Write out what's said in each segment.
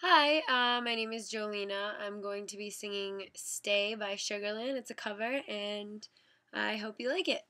Hi, uh, my name is Jolena. I'm going to be singing Stay by Sugarland. It's a cover, and I hope you like it.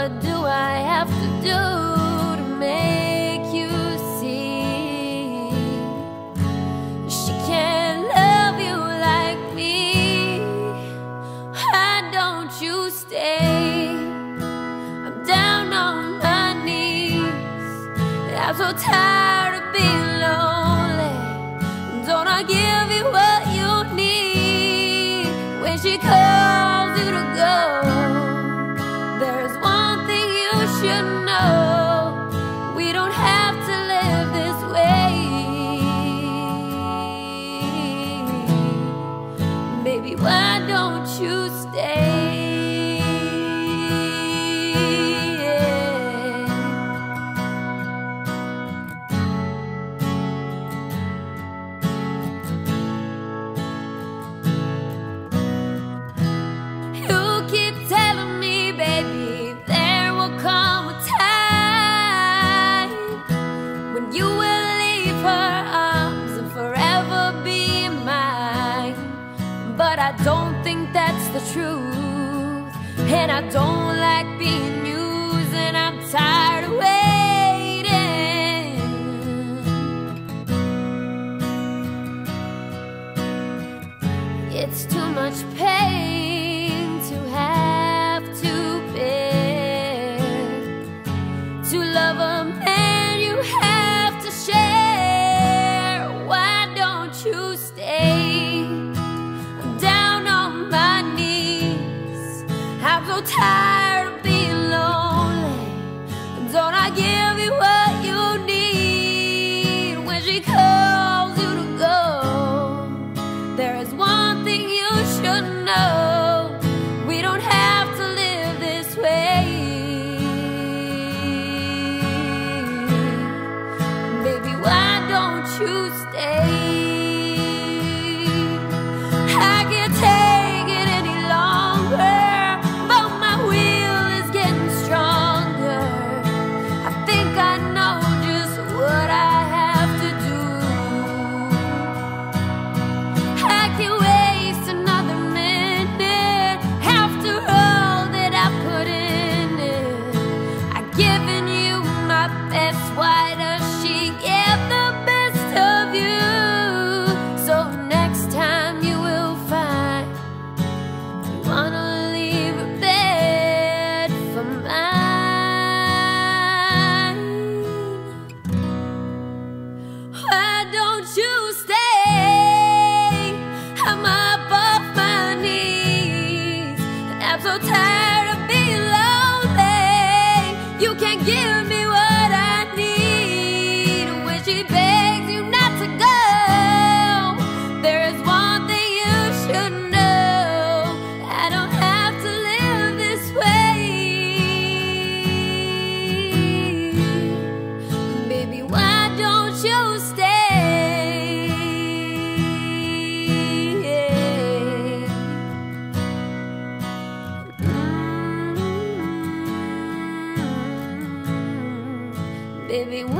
What do I have to do to make you see? She can't love you like me. Why don't you stay? I'm down on my knees. I'm so tired of being lonely. Don't I give truth. And I don't like being used, and I'm tired of waiting. It's too much pain. something you should know. We don't have to live this way. Baby, why don't you stay? give me baby.